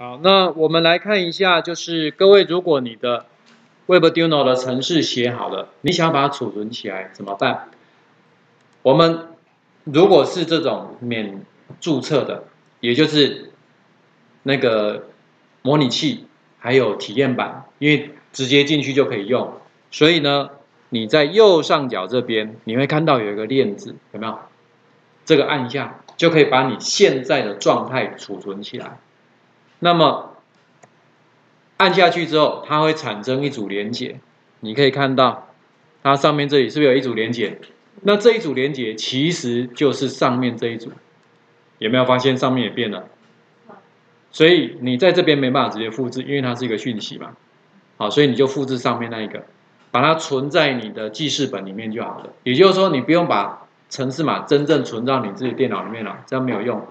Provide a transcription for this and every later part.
好，那我们来看一下，就是各位，如果你的 WebDuno 的程式写好了，你想把它储存起来怎么办？我们如果是这种免注册的，也就是那个模拟器还有体验版，因为直接进去就可以用，所以呢，你在右上角这边你会看到有一个链子，有没有？这个按一下就可以把你现在的状态储存起来。那么按下去之后，它会产生一组连接，你可以看到它上面这里是不是有一组连接？那这一组连接其实就是上面这一组，有没有发现上面也变了？所以你在这边没办法直接复制，因为它是一个讯息嘛。好，所以你就复制上面那一个，把它存在你的记事本里面就好了。也就是说，你不用把程式码真正存到你自己电脑里面了，这样没有用。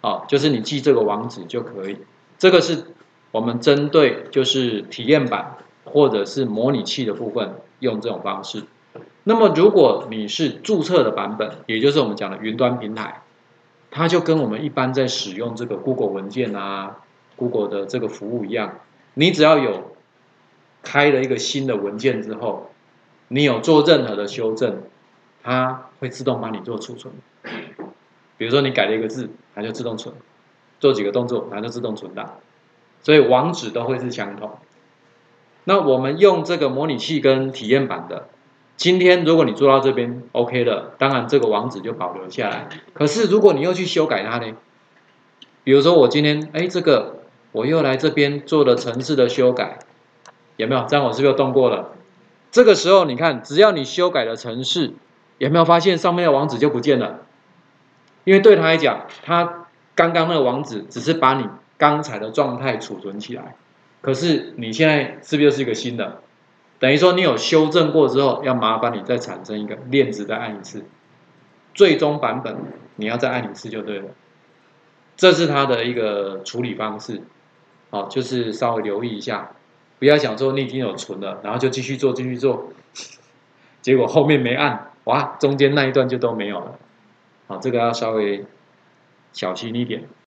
好，就是你记这个网址就可以。这个是我们针对就是体验版或者是模拟器的部分用这种方式。那么如果你是注册的版本，也就是我们讲的云端平台，它就跟我们一般在使用这个 Google 文件啊、Google 的这个服务一样，你只要有开了一个新的文件之后，你有做任何的修正，它会自动帮你做储存。比如说你改了一个字，它就自动存。做几个动作，然后就自动存档，所以网址都会是相同。那我们用这个模拟器跟体验版的，今天如果你做到这边 OK 了，当然这个网址就保留下来。可是如果你又去修改它呢？比如说我今天哎这个我又来这边做了城市的修改，有没有？这样我是不是又动过了？这个时候你看，只要你修改了城市，有没有发现上面的网址就不见了？因为对他来讲，他。刚刚那个网址只是把你刚才的状态储存起来，可是你现在是不是又是一个新的？等于说你有修正过之后，要麻烦你再产生一个链子，再按一次，最终版本你要再按一次就对了。这是它的一个处理方式，好，就是稍微留意一下，不要想说你已经有存了，然后就继续做继续做，结果后面没按，哇，中间那一段就都没有了。好，这个要稍微。小心一点。